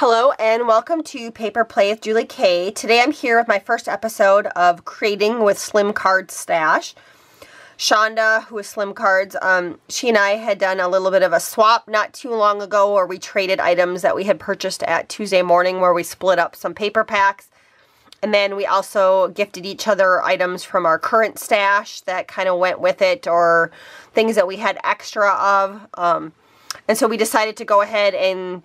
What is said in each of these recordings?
Hello and welcome to Paper Play with Julie K. Today I'm here with my first episode of Creating with SLIMcards Stash. Shonda, who is SLIMcards, um, she and I had done a little bit of a swap not too long ago where we traded items that we had purchased at Tuesday morning where we split up some paper packs. And then we also gifted each other items from our current stash that kind of went with it or things that we had extra of. Um, and so we decided to go ahead and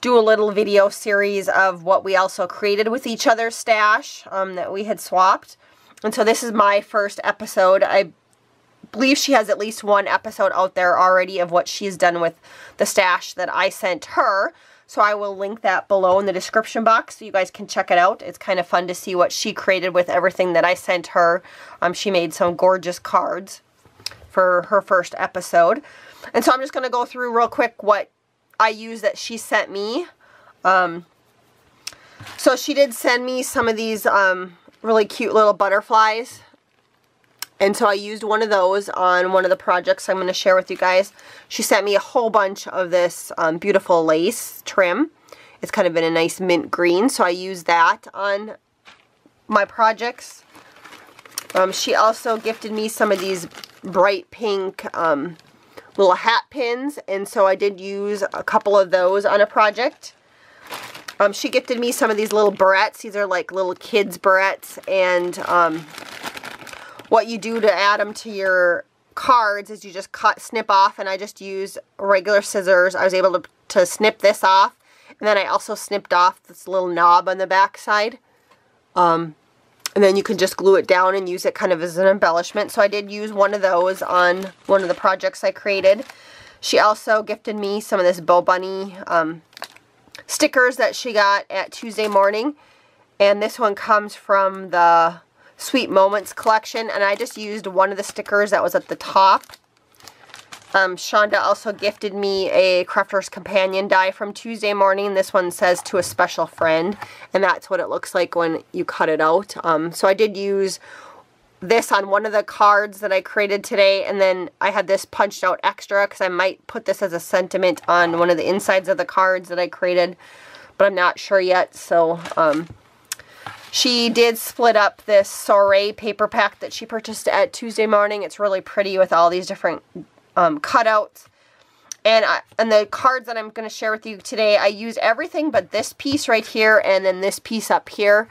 do a little video series of what we also created with each other's stash um, that we had swapped. And so this is my first episode. I believe she has at least one episode out there already of what she's done with the stash that I sent her. So I will link that below in the description box so you guys can check it out. It's kind of fun to see what she created with everything that I sent her. Um, she made some gorgeous cards for her first episode. And so I'm just going to go through real quick what I use that she sent me. Um, so she did send me some of these um, really cute little butterflies. And so I used one of those on one of the projects I'm going to share with you guys. She sent me a whole bunch of this um, beautiful lace trim. It's kind of in a nice mint green, so I used that on my projects. Um, she also gifted me some of these bright pink um, little hat pins, and so I did use a couple of those on a project. Um, she gifted me some of these little barrettes. These are like little kids barrettes, and um, what you do to add them to your cards is you just cut, snip off, and I just used regular scissors. I was able to, to snip this off, and then I also snipped off this little knob on the back side. Um, and then you can just glue it down and use it kind of as an embellishment. So I did use one of those on one of the projects I created. She also gifted me some of this Bo Bunny um, stickers that she got at Tuesday morning. And this one comes from the Sweet Moments collection. And I just used one of the stickers that was at the top. Um, Shonda also gifted me a Crafter's Companion die from Tuesday morning. This one says to a special friend, and that's what it looks like when you cut it out. Um, so I did use this on one of the cards that I created today, and then I had this punched out extra because I might put this as a sentiment on one of the insides of the cards that I created, but I'm not sure yet. So um, she did split up this Soiree paper pack that she purchased at Tuesday morning. It's really pretty with all these different um, cutouts. And, I, and the cards that I'm going to share with you today, I use everything but this piece right here and then this piece up here.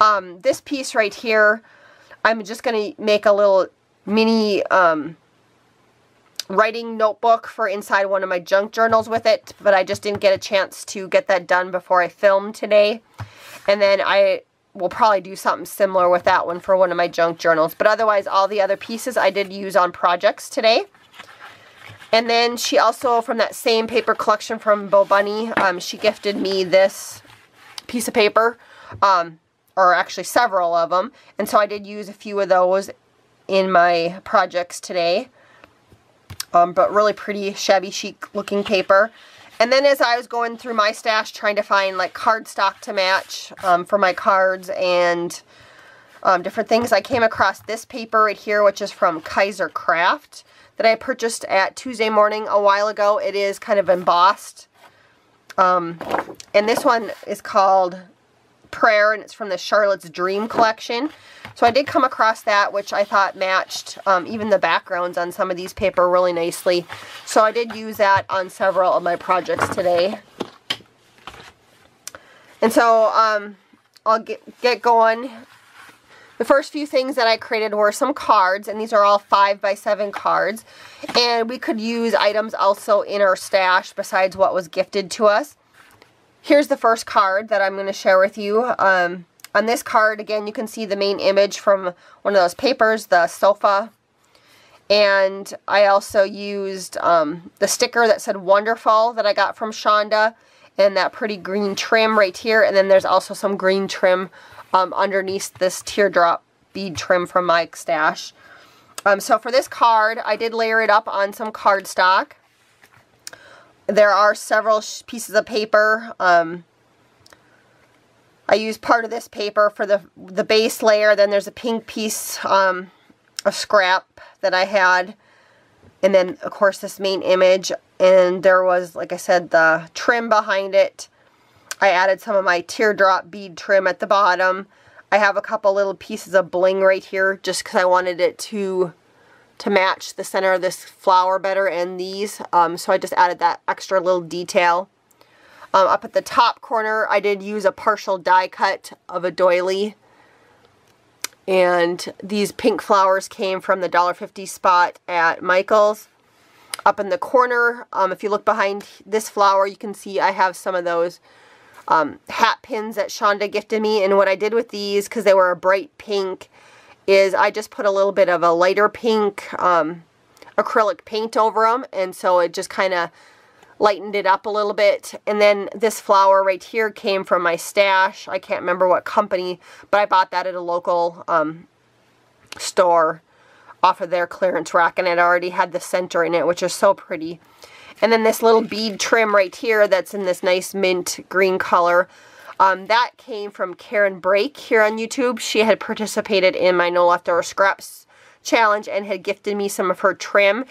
Um, this piece right here, I'm just going to make a little mini um, writing notebook for inside one of my junk journals with it, but I just didn't get a chance to get that done before I filmed today. And then I will probably do something similar with that one for one of my junk journals. But otherwise, all the other pieces I did use on projects today. And then she also, from that same paper collection from Bo Bunny, um, she gifted me this piece of paper, um, or actually several of them. And so I did use a few of those in my projects today. Um, but really pretty shabby chic looking paper. And then as I was going through my stash trying to find like cardstock to match um, for my cards and um, different things, I came across this paper right here, which is from Kaisercraft that I purchased at Tuesday morning a while ago. It is kind of embossed. Um, and this one is called Prayer, and it's from the Charlotte's Dream collection. So I did come across that, which I thought matched um, even the backgrounds on some of these paper really nicely. So I did use that on several of my projects today. And so um, I'll get, get going the first few things that I created were some cards, and these are all 5 by 7 cards. And we could use items also in our stash besides what was gifted to us. Here's the first card that I'm going to share with you. Um, on this card, again, you can see the main image from one of those papers, the sofa. And I also used um, the sticker that said Wonderful that I got from Shonda and that pretty green trim right here. And then there's also some green trim um, underneath this teardrop bead trim from my stash. Um, so for this card, I did layer it up on some cardstock. There are several pieces of paper. Um, I used part of this paper for the, the base layer. Then there's a pink piece um, of scrap that I had. And then, of course, this main image. And there was, like I said, the trim behind it. I added some of my teardrop bead trim at the bottom. I have a couple little pieces of bling right here just because I wanted it to to match the center of this flower better and these. Um, so I just added that extra little detail. Um, up at the top corner, I did use a partial die cut of a doily. And these pink flowers came from the $1.50 spot at Michael's. Up in the corner, um, if you look behind this flower, you can see I have some of those um, hat pins that Shonda gifted me. And what I did with these, because they were a bright pink, is I just put a little bit of a lighter pink um, acrylic paint over them. And so it just kind of lightened it up a little bit. And then this flower right here came from my stash. I can't remember what company, but I bought that at a local um, store off of their clearance rack. And it already had the center in it, which is so pretty. And then this little bead trim right here that's in this nice mint green color. Um, that came from Karen Brake here on YouTube. She had participated in my No Leftover Scraps challenge and had gifted me some of her trim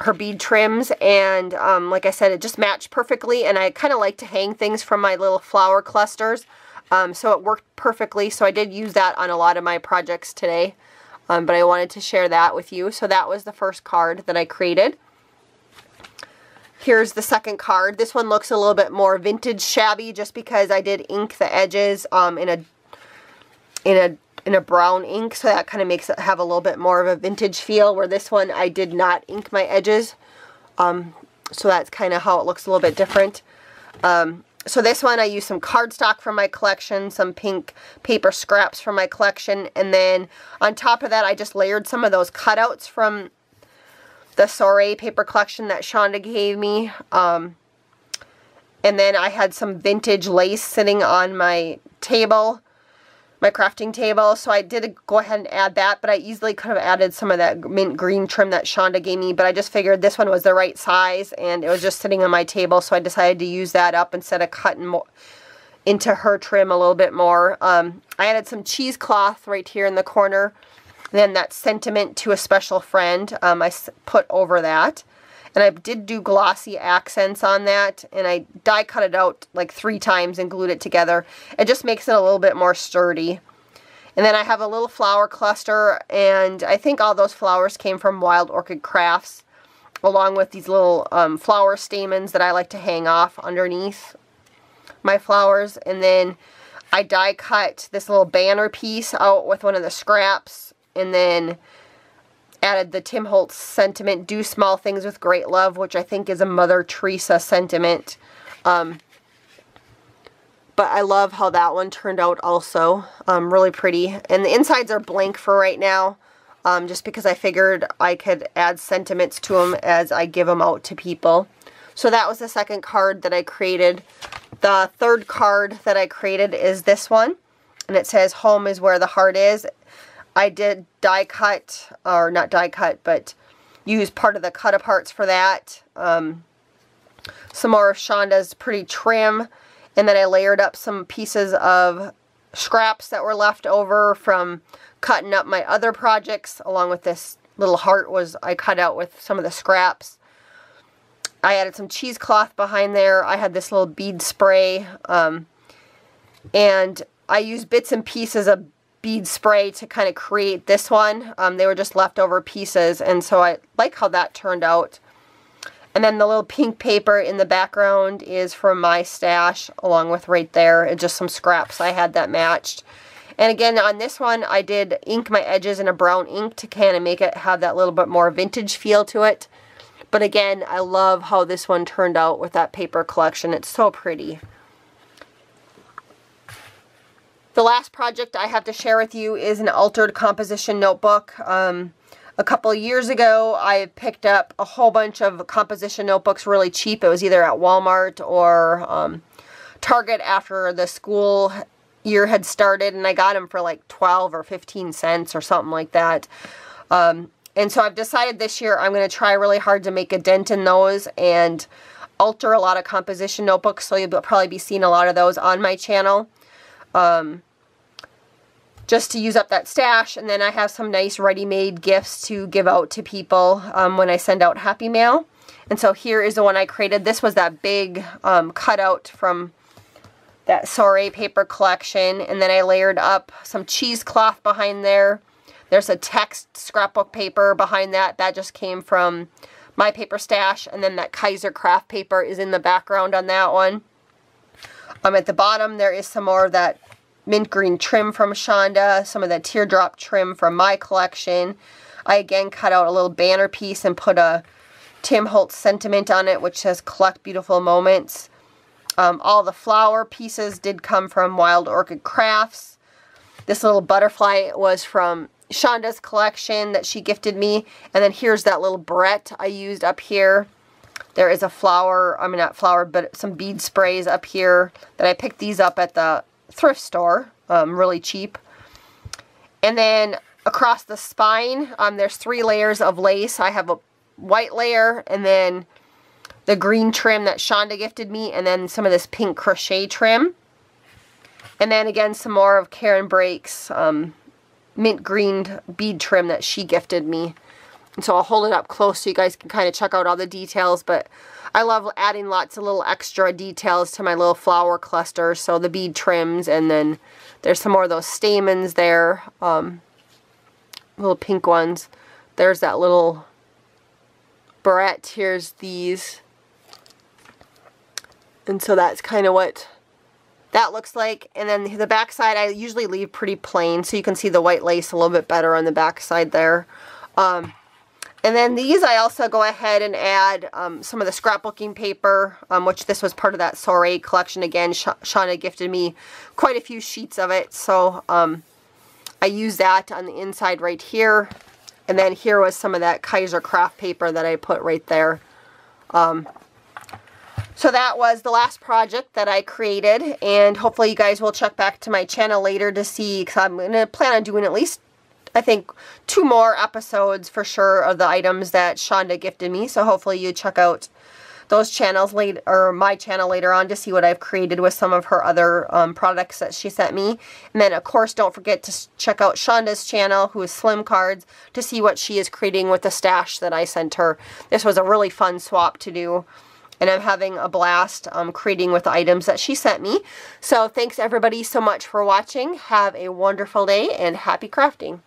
her bead trims and um, like I said it just matched perfectly and I kind of like to hang things from my little flower clusters um, so it worked perfectly so I did use that on a lot of my projects today um, but I wanted to share that with you so that was the first card that I created here's the second card this one looks a little bit more vintage shabby just because I did ink the edges um, in a in a in a brown ink, so that kind of makes it have a little bit more of a vintage feel, where this one I did not ink my edges. Um, so that's kind of how it looks a little bit different. Um, so this one I used some cardstock from my collection, some pink paper scraps from my collection, and then on top of that I just layered some of those cutouts from the Soiree paper collection that Shonda gave me. Um, and then I had some vintage lace sitting on my table my crafting table. So I did go ahead and add that, but I easily could have added some of that mint green trim that Shonda gave me, but I just figured this one was the right size and it was just sitting on my table, so I decided to use that up instead of cutting more into her trim a little bit more. Um, I added some cheesecloth right here in the corner. Then that sentiment to a special friend, um, I put over that. And I did do glossy accents on that. And I die cut it out like three times and glued it together. It just makes it a little bit more sturdy. And then I have a little flower cluster. And I think all those flowers came from Wild Orchid Crafts. Along with these little um, flower stamens that I like to hang off underneath my flowers. And then I die cut this little banner piece out with one of the scraps. And then added the Tim Holtz sentiment, do small things with great love, which I think is a Mother Teresa sentiment. Um, but I love how that one turned out also. Um, really pretty. And the insides are blank for right now. Um, just because I figured I could add sentiments to them as I give them out to people. So that was the second card that I created. The third card that I created is this one. And it says, home is where the heart is. I did die cut, or not die cut, but use part of the cut aparts for that. Um, some more of Shonda's pretty trim. And then I layered up some pieces of scraps that were left over from cutting up my other projects along with this little heart was I cut out with some of the scraps. I added some cheesecloth behind there. I had this little bead spray. Um, and I used bits and pieces of bead spray to kind of create this one. Um, they were just leftover pieces, and so I like how that turned out. And then the little pink paper in the background is from my stash, along with right there, and just some scraps I had that matched. And again, on this one, I did ink my edges in a brown ink to kind of make it have that little bit more vintage feel to it. But again, I love how this one turned out with that paper collection. It's so pretty. The last project I have to share with you is an altered composition notebook. Um, a couple years ago, I picked up a whole bunch of composition notebooks really cheap. It was either at Walmart or um, Target after the school year had started, and I got them for like 12 or 15 cents or something like that. Um, and so I've decided this year I'm going to try really hard to make a dent in those and alter a lot of composition notebooks, so you'll probably be seeing a lot of those on my channel. Um, just to use up that stash. And then I have some nice ready-made gifts to give out to people um, when I send out Happy Mail. And so here is the one I created. This was that big um, cutout from that Soiree paper collection. And then I layered up some cheesecloth behind there. There's a text scrapbook paper behind that. That just came from my paper stash. And then that Kaisercraft paper is in the background on that one. Um, at the bottom, there is some more of that mint green trim from Shonda, some of that teardrop trim from my collection. I again cut out a little banner piece and put a Tim Holtz sentiment on it, which says collect beautiful moments. Um, all the flower pieces did come from Wild Orchid Crafts. This little butterfly was from Shonda's collection that she gifted me. And then here's that little barrette I used up here. There is a flower, I mean not flower, but some bead sprays up here that I picked these up at the thrift store, um, really cheap. And then across the spine, um, there's three layers of lace. I have a white layer and then the green trim that Shonda gifted me, and then some of this pink crochet trim. And then again, some more of Karen Brake's um, mint green bead trim that she gifted me. And so I'll hold it up close so you guys can kind of check out all the details. But I love adding lots of little extra details to my little flower cluster. So the bead trims and then there's some more of those stamens there. Um, little pink ones. There's that little barrette. Here's these. And so that's kind of what that looks like. And then the back side I usually leave pretty plain so you can see the white lace a little bit better on the back side there. Um, and then these I also go ahead and add um, some of the scrapbooking paper, um, which this was part of that Soiree collection. Again, Sh Shauna gifted me quite a few sheets of it. So um, I use that on the inside right here. And then here was some of that Kaisercraft paper that I put right there. Um, so that was the last project that I created, and hopefully you guys will check back to my channel later to see, because I'm going to plan on doing at least, I think, two more episodes for sure of the items that Shonda gifted me, so hopefully you check out those channels later, or my channel later on to see what I've created with some of her other um, products that she sent me. And then, of course, don't forget to check out Shonda's channel, who is SLIMcards, to see what she is creating with the stash that I sent her. This was a really fun swap to do and I'm having a blast um, creating with the items that she sent me. So thanks everybody so much for watching. Have a wonderful day and happy crafting.